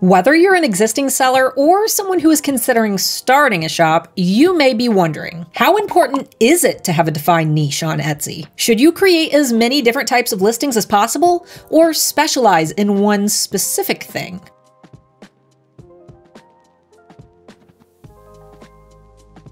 Whether you're an existing seller or someone who is considering starting a shop, you may be wondering how important is it to have a defined niche on Etsy? Should you create as many different types of listings as possible or specialize in one specific thing?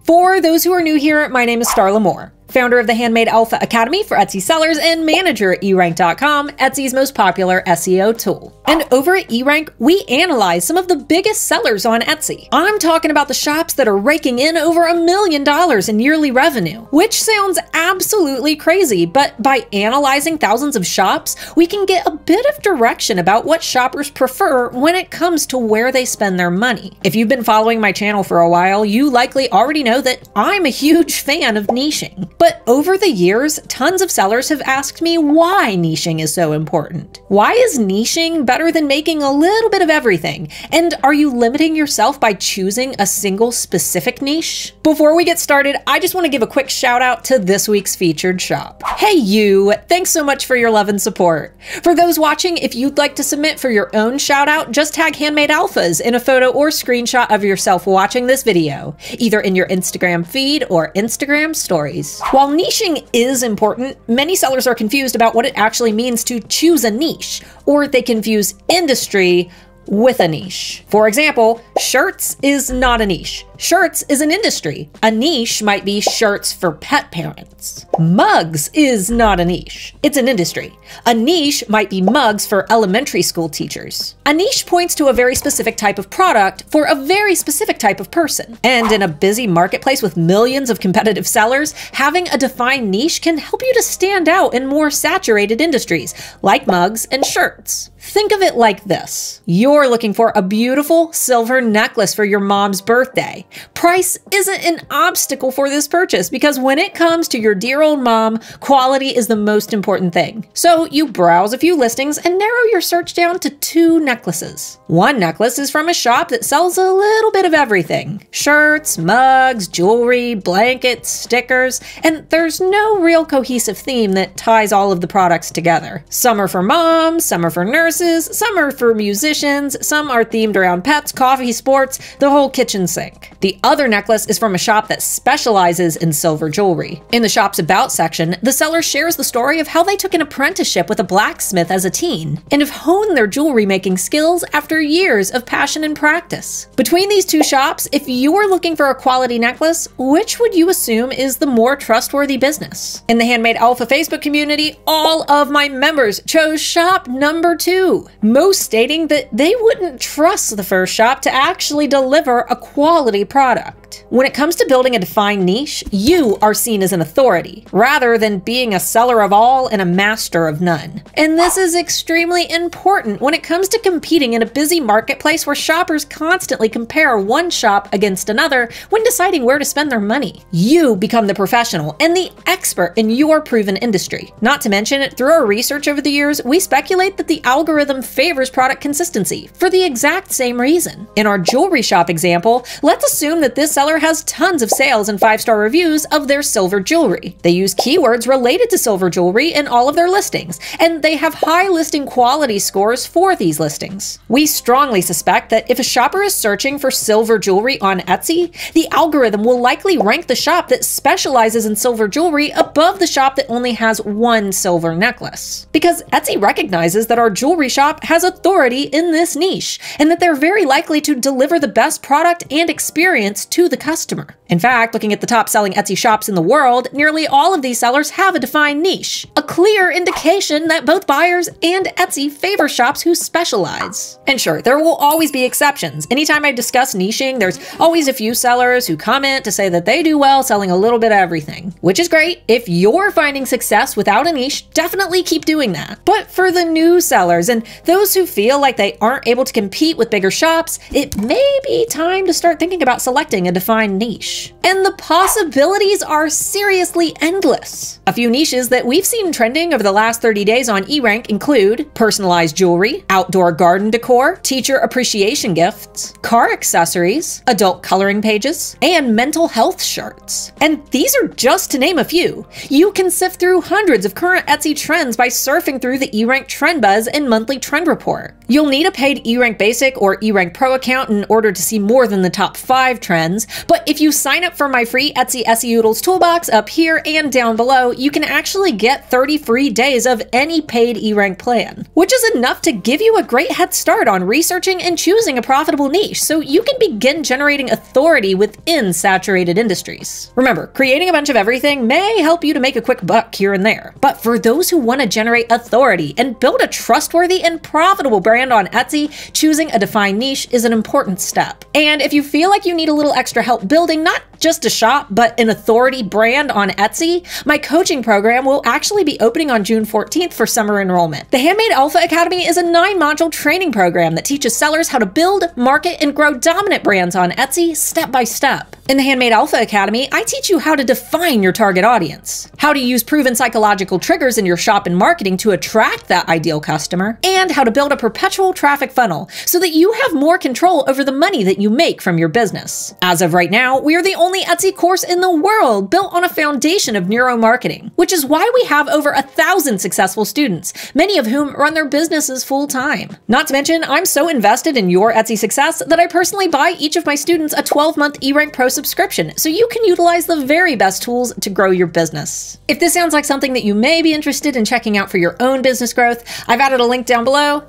For those who are new here, my name is Starla Moore founder of the Handmade Alpha Academy for Etsy sellers and manager at erank.com, Etsy's most popular SEO tool. And over at eRank, we analyze some of the biggest sellers on Etsy. I'm talking about the shops that are raking in over a million dollars in yearly revenue, which sounds absolutely crazy, but by analyzing thousands of shops, we can get a bit of direction about what shoppers prefer when it comes to where they spend their money. If you've been following my channel for a while, you likely already know that I'm a huge fan of niching. Over the years, tons of sellers have asked me why niching is so important. Why is niching better than making a little bit of everything? And are you limiting yourself by choosing a single specific niche? Before we get started, I just want to give a quick shout out to this week's featured shop. Hey you, thanks so much for your love and support. For those watching, if you'd like to submit for your own shout out, just tag Handmade Alphas in a photo or screenshot of yourself watching this video, either in your Instagram feed or Instagram stories. While niching is important, many sellers are confused about what it actually means to choose a niche, or they confuse industry with a niche. For example, shirts is not a niche. Shirts is an industry. A niche might be shirts for pet parents. Mugs is not a niche. It's an industry. A niche might be mugs for elementary school teachers. A niche points to a very specific type of product for a very specific type of person. And in a busy marketplace with millions of competitive sellers, having a defined niche can help you to stand out in more saturated industries, like mugs and shirts. Think of it like this. You're looking for a beautiful silver necklace for your mom's birthday. Price isn't an obstacle for this purchase because when it comes to your dear old mom, quality is the most important thing. So you browse a few listings and narrow your search down to two necklaces. One necklace is from a shop that sells a little bit of everything shirts, mugs, jewelry, blankets, stickers, and there's no real cohesive theme that ties all of the products together. Some are for moms, some are for nurses some are for musicians, some are themed around pets, coffee, sports, the whole kitchen sink. The other necklace is from a shop that specializes in silver jewelry. In the shop's About section, the seller shares the story of how they took an apprenticeship with a blacksmith as a teen and have honed their jewelry making skills after years of passion and practice. Between these two shops, if you are looking for a quality necklace, which would you assume is the more trustworthy business? In the Handmade Alpha Facebook community, all of my members chose shop number two most stating that they wouldn't trust the first shop to actually deliver a quality product. When it comes to building a defined niche, you are seen as an authority, rather than being a seller of all and a master of none. And this is extremely important when it comes to competing in a busy marketplace where shoppers constantly compare one shop against another when deciding where to spend their money. You become the professional and the expert in your proven industry. Not to mention, through our research over the years, we speculate that the algorithm favors product consistency for the exact same reason. In our jewelry shop example, let's assume that this seller has tons of sales and five star reviews of their silver jewelry. They use keywords related to silver jewelry in all of their listings, and they have high listing quality scores for these listings. We strongly suspect that if a shopper is searching for silver jewelry on Etsy, the algorithm will likely rank the shop that specializes in silver jewelry above the shop that only has one silver necklace. Because Etsy recognizes that our jewelry shop has authority in this niche, and that they're very likely to deliver the best product and experience to the customer. In fact, looking at the top selling Etsy shops in the world, nearly all of these sellers have a defined niche, a clear indication that both buyers and Etsy favor shops who specialize. And sure, there will always be exceptions. Anytime I discuss niching, there's always a few sellers who comment to say that they do well selling a little bit of everything, which is great. If you're finding success without a niche, definitely keep doing that. But for the new sellers and those who feel like they aren't able to compete with bigger shops, it may be time to start thinking about selecting a defined niche. And the possibilities are seriously endless. A few niches that we've seen trending over the last 30 days on eRank include personalized jewelry, outdoor garden decor, teacher appreciation gifts, car accessories, adult coloring pages, and mental health shirts. And these are just to name a few. You can sift through hundreds of current Etsy trends by surfing through the eRank Trend Buzz and monthly trend report. You'll need a paid eRank Basic or eRank Pro account in order to see more than the top five trends, but if you sign up for my free Etsy SEOodles toolbox up here and down below, you can actually get 30 free days of any paid eRank plan, which is enough to give you a great head start on researching and choosing a profitable niche so you can begin generating authority within saturated industries. Remember, creating a bunch of everything may help you to make a quick buck here and there, but for those who want to generate authority and build a trustworthy and profitable brand on Etsy, choosing a defined niche is an important step. And if you feel like you need a little extra help building not just a shop, but an authority brand on Etsy, my coaching program will actually be opening on June 14th for summer enrollment. The Handmade Alpha Academy is a nine module training program that teaches sellers how to build, market, and grow dominant brands on Etsy step by step. In the Handmade Alpha Academy, I teach you how to define your target audience, how to use proven psychological triggers in your shop and marketing to attract that ideal customer, and how to build a perpetual traffic funnel so that you have more control over the money that you make from your business. As of right now, we are the only Etsy course in the world built on a foundation of neuromarketing, which is why we have over a thousand successful students, many of whom run their businesses full time. Not to mention, I'm so invested in your Etsy success that I personally buy each of my students a 12 month eRank Pro subscription so you can utilize the very best tools to grow your business. If this sounds like something that you may be interested in checking out for your own business growth, I've added a link down below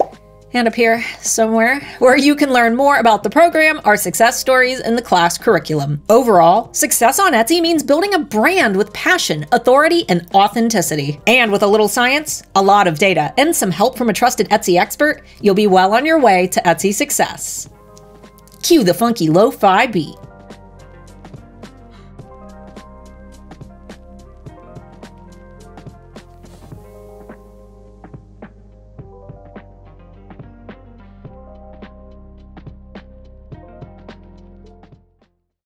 and up here somewhere, where you can learn more about the program, our success stories, and the class curriculum. Overall, success on Etsy means building a brand with passion, authority, and authenticity. And with a little science, a lot of data, and some help from a trusted Etsy expert, you'll be well on your way to Etsy success. Cue the funky lo fi beat.